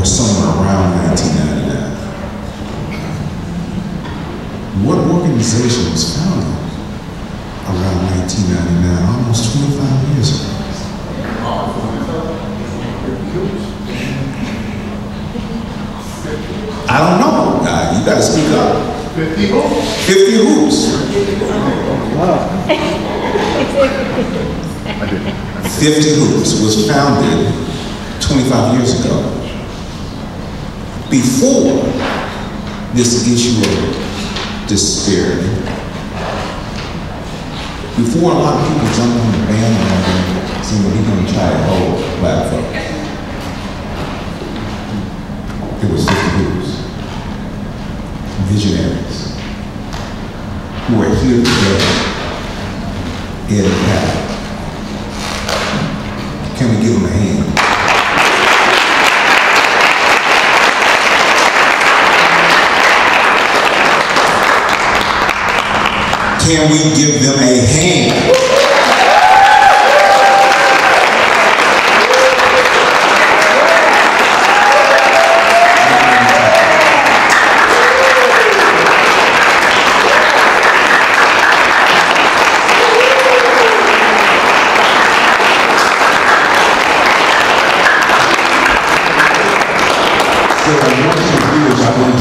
or somewhere around 1999. What organization was founded around 1999, almost 25 years ago? I don't know. Uh, you got to speak up. 50 hoops. 50 hoops. Wow. 50 hoops was founded 25 years ago. Before this issue of disparity, before a lot of people jumped on the bandwagon saying we're going to try to hold black folks, it was 50 hoops visionaries who are here today in path. Can we give them a hand? Can we give them a hand? I want